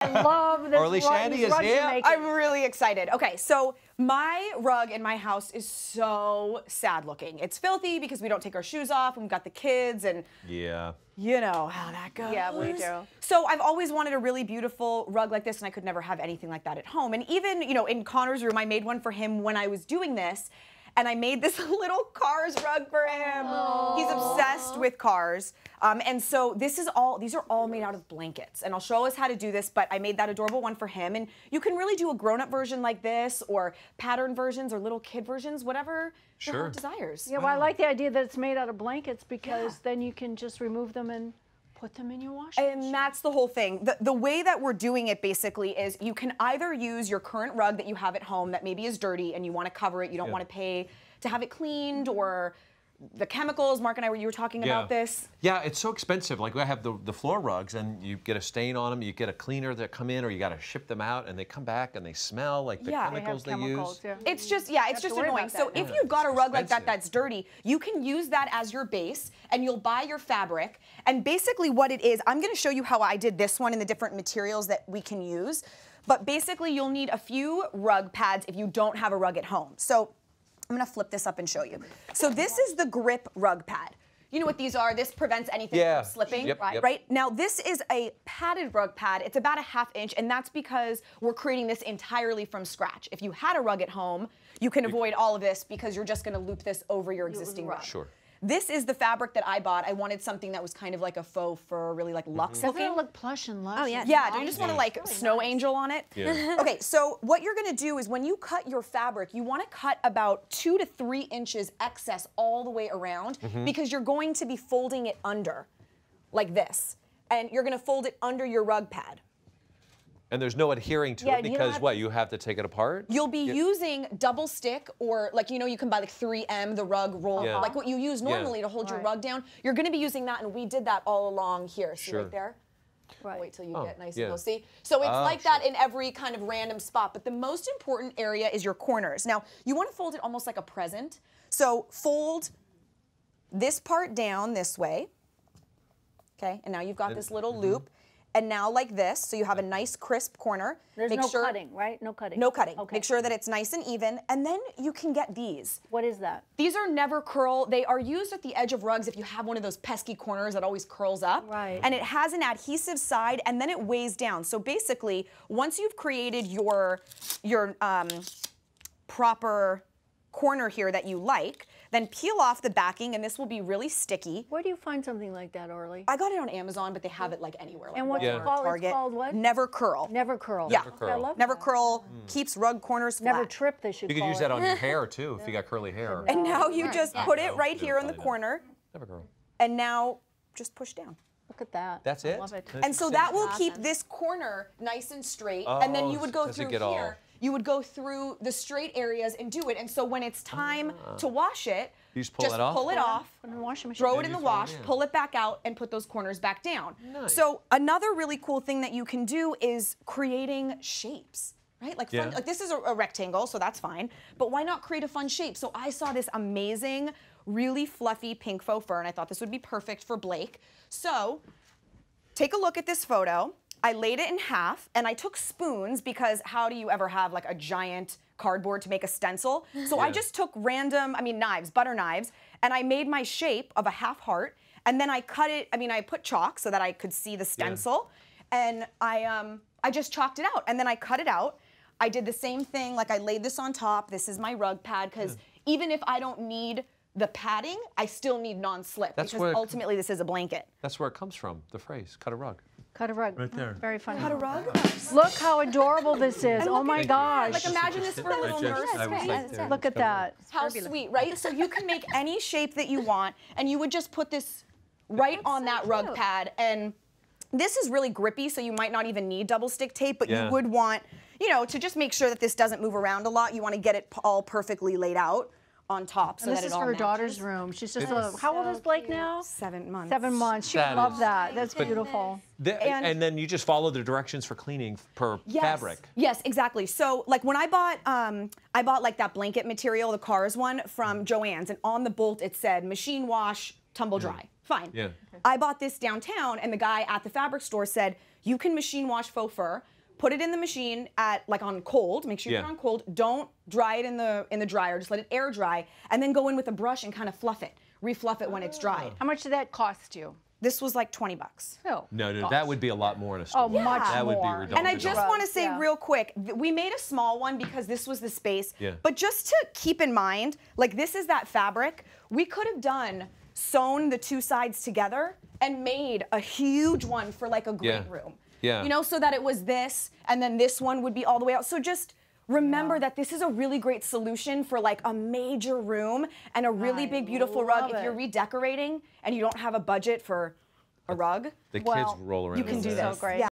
I love this. Orly rug- Shani these is rugs you're here. making. I'm really excited. Okay, so my rug in my house is so sad looking. It's filthy because we don't take our shoes off and we've got the kids and Yeah. you know how that goes. Yeah, we do. So I've always wanted a really beautiful rug like this and I could never have anything like that at home. And even, you know, in Connor's room, I made one for him when I was doing this. And I made this little cars rug for him. He's obsessed with cars. Um, and so this is all, these are all made out of blankets. And I'll show us how to do this, but I made that adorable one for him. And you can really do a grown-up version like this or pattern versions or little kid versions, whatever your heart desires. Yeah, well, I like the idea that it's made out of blankets because then you can just remove them and put them in your washing machine. And that's the whole thing. The, the way that we're doing it basically is you can either use your current rug that you have at home that maybe is dirty and you want to cover it, you don't Yeah. want to pay to have it cleaned or the chemicals. Mark and I were you were talking about this. Yeah, it's so expensive. Like I have the, the floor rugs, and you get a stain on them. You get a cleaner that come in, or you got to ship them out, and they come back and they smell like the Yeah. They have chemicals they, chemicals, use. yeah. It's just yeah, it's just annoying. So if yeah. you've got a It's rug like that that's dirty, you can use that as your base and you'll buy your fabric. And basically what it is, I'm going to show you how I did this one and the different materials that we can use. But basically you'll need a few rug pads if you don't have a rug at home. So I'm going to flip this up and show you. So this is the grip rug pad. You know what these are? This prevents anything Yeah. from slipping, Yep, right? yep. Right? Now this is a padded rug pad. It's about a half inch, and that's because we're creating this entirely from scratch. If you had a rug at home, you can avoid all of this because you're just going to loop this over your existing rug. Sure. This is the fabric that I bought. I wanted something that was kind of like a faux fur, really like luxe Doesn't looking. it look plush and lush? Oh, yeah. Yeah, soft? don't you just want to Yeah. like snow angel on it? Yeah. okay, so what you're gonna do is when you cut your fabric, you wanna cut about two to three inches excess all the way around Mm-hmm. because you're going to be folding it under like this. And you're gonna fold it under your rug pad. And there's no adhering to Yeah, it because what? You have to take it apart. You'll be using double stick or like you know you can buy like 3M the rug roll Yeah. like what you use Yeah. normally to hold your rug down. You're going to be using that and we did that all along here. See Sure. right there? Right. Wait till you Oh, get nice yeah. and low. See? So it's Ah, like that in every kind of random spot. But the most important area is your corners. Now, you want to fold it almost like a present. So fold this part down this way. Okay, and now you've got this little loop. And now like this, so you have a nice crisp corner. There's Make no sure, cutting, right? No cutting. No cutting. Okay. Make sure that it's nice and even. And then you can get these. What is that? These are never curl. They are used at the edge of rugs if you have one of those pesky corners that always curls up. Right. And it has an adhesive side and then it weighs down. So basically, once you've created your your um, proper corner here that you like, then peel off the backing and this will be really sticky. Where do you find something like that, Orly? I got it on Amazon, but they have it like anywhere. Like And what's Yeah. called? Target. It's called what? Never curl. Never curl. Yeah. Okay, I curl. love Never that. curl hmm. keeps rug corners flat. Never trip, they should You could call use it. that on your hair too if you got curly hair. And now you just put it right here don't in the corner, Never curl. and now just push down. Look at that. That's it. love it. And so that will keep this corner nice and straight. and then Oh, you would go through here. all- You would go through the straight areas and do it. And so when it's time ah. to wash it. You just pull it off? pull it off, Put the washing machine. throw it in the throw it wash, in. pull it back out, and put those corners back down. Nice. So another really cool thing that you can do is creating shapes. Right? Like, fun, Yeah. like this is a, a rectangle, so that's fine. But why not create a fun shape? So I saw this amazing, really fluffy pink faux fur, and I thought this would be perfect for Blake. So take a look at this photo. I laid it in half and I took spoons because how do you ever have like a giant cardboard to make a stencil? So I just took random, I mean knives, butter knives, and I made my shape of a half heart and then I cut it, I mean I put chalk so that I could see the stencil and I um I just chalked it out and then I cut it out. I did the same thing like I laid this on top. This is my rug pad cuz even if I don't need the padding, I still need non-slip because ultimately this is a blanket. That's where it comes from. The phrase "cut a rug." Cut a rug. Right there. Very funny. Cut a rug? Look how adorable this is. Oh my at- gosh. Like imagine this for a little just- nurse. I was right? like there. Look at that. How sweet, right? So you can make any shape that you want, and you would just put this right on that rug pad. And this is really grippy, so you might not even need double stick tape, but Yeah. you would want, you know, to just make sure that this doesn't move around a lot. You want to get it all perfectly laid out on top so And that this it is all her matches. daughter's room. She's just a, how old is Blake now? Seven months. Seven months. She That would love is- that. That's beautiful. The- And- and, then you just follow the directions for cleaning per Yes. fabric. Yes, exactly. So like when I bought um I bought like that blanket material, the cars one from Joann's and on the bolt it said machine wash tumble dry. Fine. Yeah. I bought this downtown, and the guy at the fabric store said, You can machine wash faux fur. Put it in the machine at like on cold. Make sure you Yeah. put it on cold. Don't dry it in the in the dryer. Just let it air dry, and then go in with a brush and kind of fluff it, refluff it when it's dried. Oh. How much did that cost you? This was like 20 bucks. Oh, No, no, gosh. that would be a lot more in a oh, store. Oh, much That would be more. redundant. And I just want to say yeah. real quick, we made a small one because this was the space. Yeah. But just to keep in mind, like this is that fabric. We could have done sewn the two sides together and made a huge one for like a great Yeah. room. Yeah. You know, so that it was this and then this one would be all the way out. So just remember that this is a really great solution for like a major room and a really I big beautiful rug love if you're redecorating and you don't have a budget for a rug. the kids Well, roll around. you can do that. this. great. Yeah.